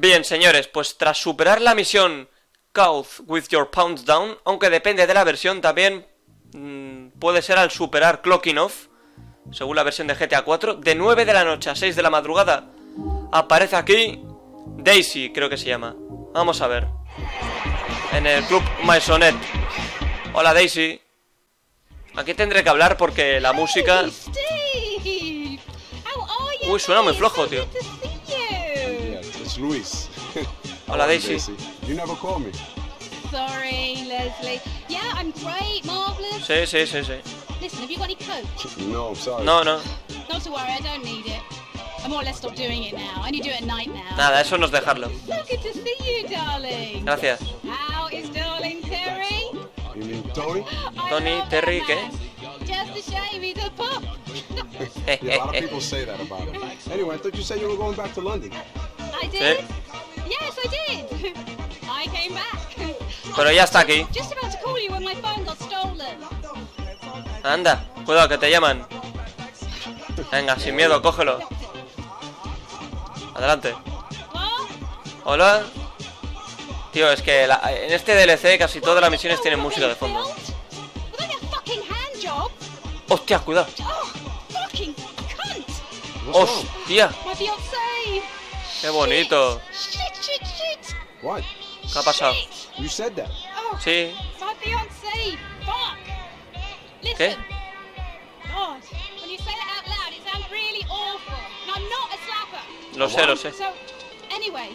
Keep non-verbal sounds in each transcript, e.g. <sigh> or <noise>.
Bien, señores, pues tras superar la misión Couth with your pounds down, aunque depende de la versión, también mm, puede ser al superar Clocking Off, según la versión de GTA 4, de 9 de la noche a 6 de la madrugada. Aparece aquí Daisy, creo que se llama. Vamos a ver. En el club Maisonet. Hola Daisy. Aquí tendré que hablar porque la música... Uy, suena muy flojo, tío. Luis. <laughs> Hola Daisy. You never call me. Sorry, Leslie. Yeah, I'm great, marvelous. Sí, sí, sí, sí. Listen, have you got any coke? No, I'm sorry. No, no. Not to worry, I don't need it. I more or less stopped doing it now. I only do it at night now. Nada, eso no es dejarlo. So good to see you, darling. Gracias. How is darling Terry? You mean Tony? <gasps> Tony, Terry, ¿qué? Just a shame he's a pop. <laughs> Yeah, a lot of people say that about him. Anyway, I thought you said you were going back to London. I did. Yes, I did. I came back. Pero ya está aquí. Just about to call you when my phone got stolen. Anda, cuidado que te llaman. Venga, sin miedo, cógelo. Adelante. Hola. Tío, es que la- en este DLC casi todas las misiones tienen música de fondo. Hostia, cuidado. Oh? Hostia! Qué bonito. ¿Qué ha pasado? Shit. You said that. Oh, Sí. my fiancé! Fuck! Listen. ¿Qué? God, when you say it out loud, it sounds really awful. And I'm not a slapper. Lo sé, lo sé. So, anyway,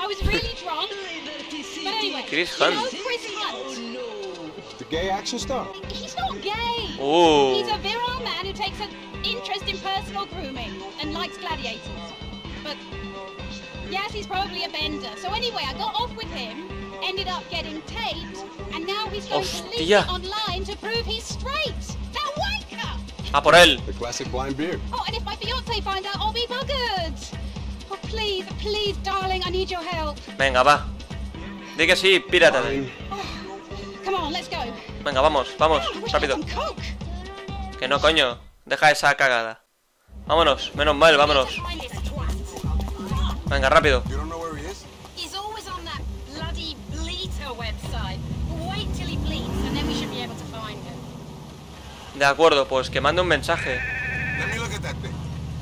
I was really drunk. But anyway, Chris Hunt. The gay action star. He's not gay. Uh. He's a virile man who takes an interest in personal grooming and likes gladiators. But yes, he's probably a bender. So anyway, I got off with him, ended up getting taped, and now he's going to leak Hostia. it online to prove he's straight. That wanker! A por él. The classic blind beard. Oh, and if my fiance finds out, I'll be buggered. Oh, please, please, darling, I need your help. Venga, va. Di que sí, pírate. Fine. Come on, let's go. Venga, vamos, vamos, Oh, rápido. Que no, coño. Deja esa cagada. Vámonos, menos mal, vámonos. Venga, rápido. De acuerdo, pues que mande un mensaje. Let me look at that thing.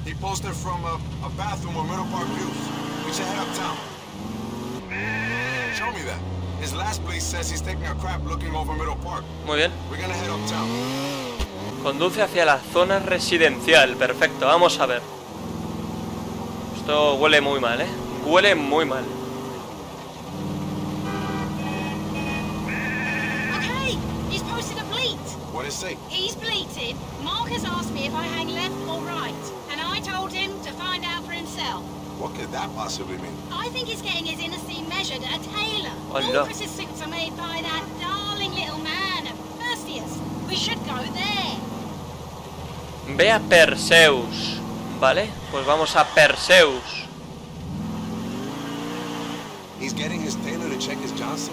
He posted from a, a bathroom with Middle Park views. We should head uptown. Show me that. His last place says he's taking a crap looking over Middle Park. Muy bien. We're gonna head uptown. Conduce hacia la zona residencial. Perfecto, vamos a ver. Esto huele muy mal, ¿eh? Huele muy mal. Okay, he's posted a bleat. What it say? He's bleated. Mark has asked me if I hang left or right, and I told him to find out for himself. What could that possibly mean? I think he's getting his inner seam measured at a tailor. Oh, All no. Chris's suits are made by that darling little man at Perseus. We should go there. Ve a Perseus. ¿Vale? Pues vamos a Perseus. He's getting his tailor to check his Johnson?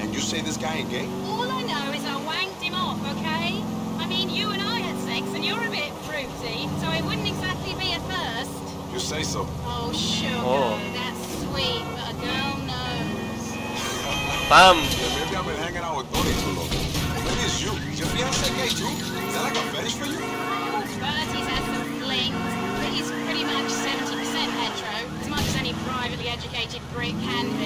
And you say this guy ain't gay? All I know is I wanked him off, okay? I mean, you and I had sex, and you're a bit fruity, so it wouldn't exactly be a first. You say so. Oh, sugar, Oh. that's sweet, but a girl knows. ¡Pam! Yeah, maybe I've been hanging out with Tony too long. Maybe it's you. Is your fiance gay too? Is that like a fetish for you?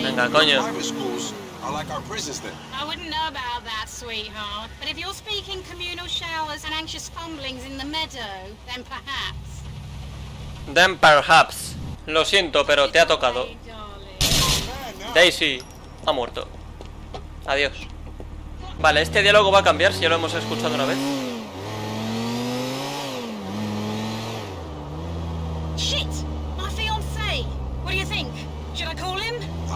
Venga, coño. Private schools are like our prisons then. I wouldn't know about that, sweetheart. But if you're speaking communal showers and anxious fumblings in the meadow, then perhaps. Then perhaps. Lo siento, pero te ha tocado. Daisy ha muerto. Adiós. Vale, este diálogo va a cambiar si ya lo hemos escuchado una vez.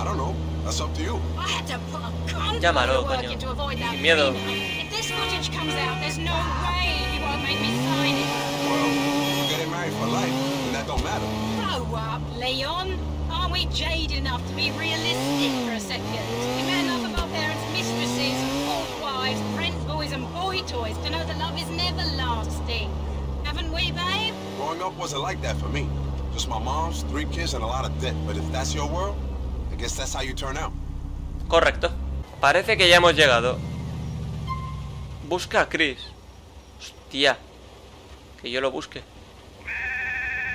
I don't know. That's up to you. I had to put a gun Llámalo, to work coño. in to avoid that Sin miedo. If this footage comes out, there's no way he won't make me sign it. Well, you're getting married for life, and that don't matter. Grow up, Leon. Aren't we jaded enough to be realistic for a second? We met enough of our parents' mistresses, old wives, rent boys and boy toys to know that love is never lasting. Haven't we, babe? Growing up wasn't like that for me. Just my mom's, three kids, and a lot of debt. But if that's your world, Guess that's how you turn out. Correcto. Parece que ya hemos llegado. Busca a Chris. Hostia. Que yo lo busque.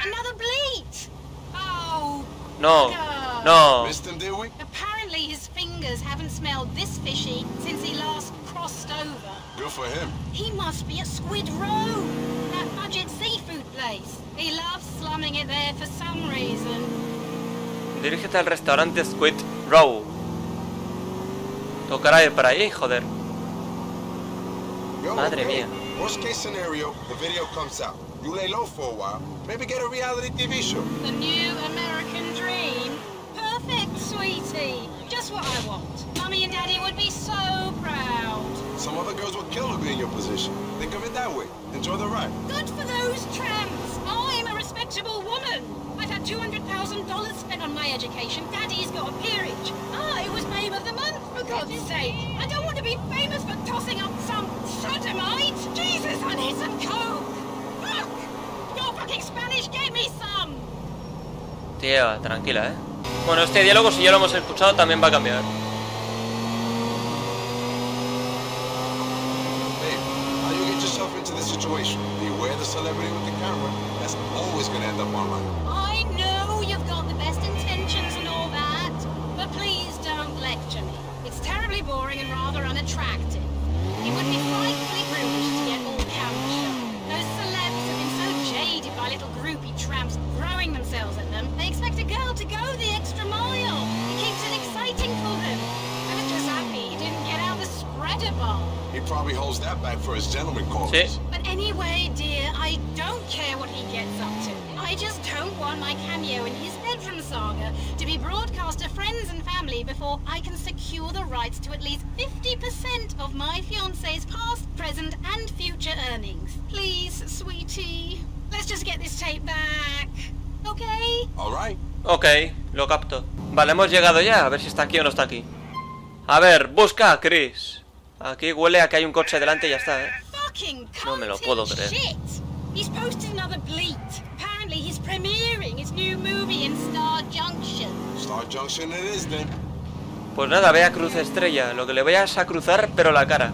Another bleat! Oh, No. No. No. Missed him, did we? apparently his fingers haven't smelled this fishy since he last crossed over. Good for him. He must be at Squid Row, that budget seafood place. He loves slumming it there for some reason. Dirígete al restaurante Squid Row. Tocará ir para ahí, joder. Madre mía. Worst case scenario, the video comes out. You lay low for a while. Maybe get a reality TV show. The new American dream. Perfect, sweetie. Just what I want. Mummy and Daddy would be so proud. Some other girls would kill to be in your position. Think of it that way. Enjoy the ride. Good for those tramps. I'm a respectable woman. I've had $200,000 spent on my education. Daddy's got a peerage. I was Babe of the Month, for God's sake. I don't want to be famous for tossing up some sodomite. Jesus, I need some coke. Fuck! Your fucking Spanish, get me some. Tía, tranquila, eh. Bueno, este diálogo, si ya lo hemos escuchado, también va a cambiar. Babe, how you get yourself into this situation? Beware the celebrity with the camera. That's always gonna end up online. Boring and rather unattractive. It would be frightfully prudish to get all camera shy. Those celebs have been so jaded by little groupie tramps throwing themselves at them, they expect a girl to go the extra mile. It keeps it exciting for them. I was just happy he didn't get out the spreader bar. He probably holds that back for his gentleman calls. Sí. But anyway, dear, I don't care what he gets up to. I just don't want my cameo in his bedroom saga to be broadcast to friends and family before I can secure the rights to at least 50% of my fiance's past, present, and future earnings. Please, sweetie, let's just get this tape back. Okay? All right. Ok, lo capto. Vale, hemos llegado ya, a ver si está aquí o no está aquí. A ver, busca a Chris. Aquí huele a que hay un coche delante y ya está, eh. No me lo puedo creer. Shit! He's posted another bleat. Apparently he's premiering his new movie in Star Junction. Star Junction it is then. Pues nada, ve a Cruz Estrella. Lo que le voy a es a cruzar, pero la cara.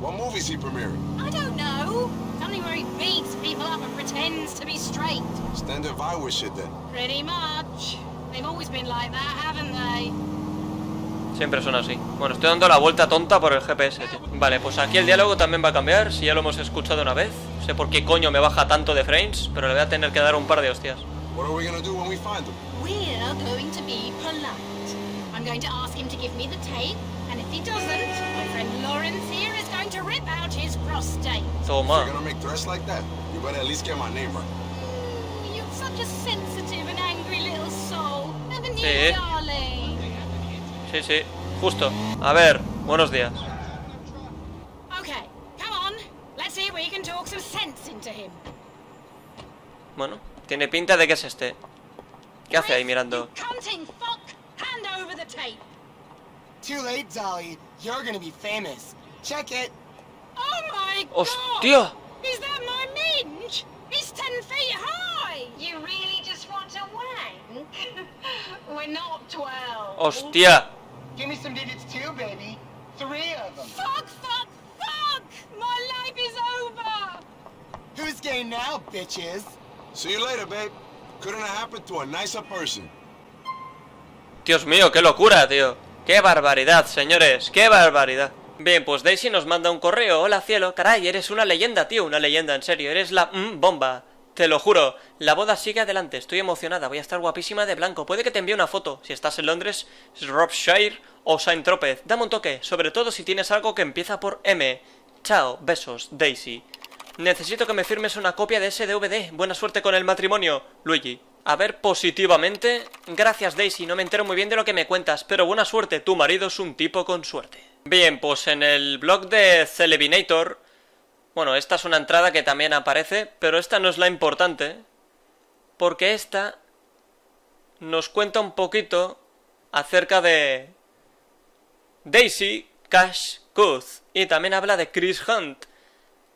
What movie's he premiering? I don't know. Something where he beats people up and pretends to be straight. Standard Viewers shit then. Pretty much. They've always been like that, haven't they? Siempre son así. Bueno, estoy dando la vuelta tonta por el GPS, tío. Vale, pues aquí el diálogo también va a cambiar, si ya lo hemos escuchado una vez. Sé por qué coño me baja tanto de frames, pero le voy a tener que dar un par de hostias. What are we gonna do when we find him? We're going to be polite. I'm going to ask him to give me the tape, and if he doesn't, my friend Lawrence here is going to rip out his prostate. If Toma. you're gonna make threats like that, you better at least get my name right. You're such a sensitive and angry little soul, haven't you, Sí. Sí, sí, justo. A ver, buenos días. Okay, come on. Let's see if we can talk some sense into him. Bueno, tiene pinta de que es este. ¿Qué hace ahí mirando? You cunting <laughs> fuck! Hand over the tape. Too late, Dolly. You're gonna be famous. Check it. Oh my ¡Hostia! god! Is that my minge? He's ten feet high! You really just want to wank? We're not twelve. ¡Hostia! Give me some digits too, baby. Three of them. Fuck, fuck, fuck! My life is over! Who's game now, bitches? See you later, babe. Couldn't have happened to a nicer person. Dios mío, qué locura, tío. Qué barbaridad, señores, qué barbaridad. Bien, pues Daisy nos manda un correo. Hola, cielo. Caray, eres una leyenda, tío, una leyenda, en serio. Eres la mm, bomba. Te lo juro. La boda sigue adelante. Estoy emocionada. Voy a estar guapísima de blanco. Puede que te envíe una foto. Si estás en Londres, Shropshire o Saint Tropez. Dame un toque. Sobre todo si tienes algo que empieza por M. Chao. Besos, Daisy. Necesito que me firmes una copia de ese DVD. Buena suerte con el matrimonio, Luigi. A ver, positivamente. Gracias, Daisy. No me entero muy bien de lo que me cuentas, pero buena suerte. Tu marido es un tipo con suerte. Bien, pues en el blog de Celebinator. Bueno, esta es una entrada que también aparece, pero esta no es la importante. Porque esta nos cuenta un poquito acerca de Daisy Cash Kuth. Y también habla de Chris Hunt.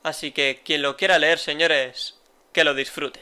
Así que quien lo quiera leer, señores, que lo disfrute.